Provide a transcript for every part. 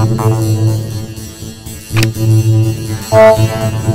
Thank you.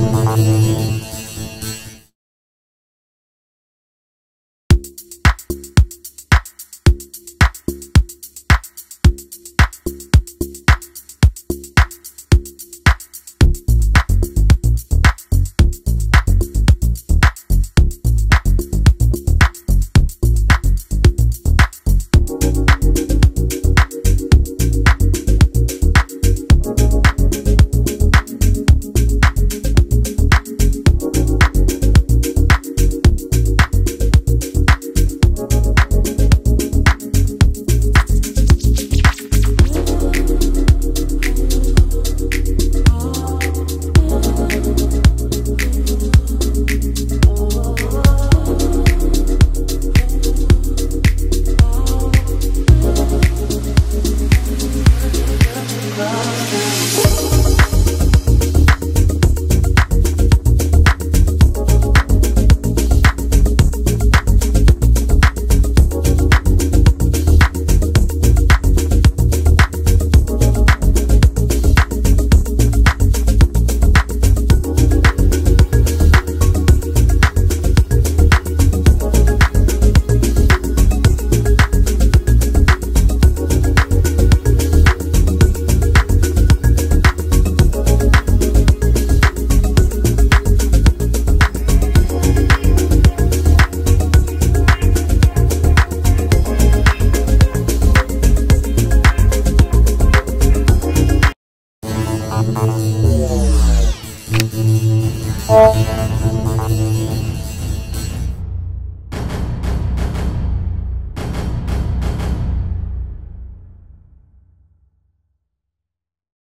Música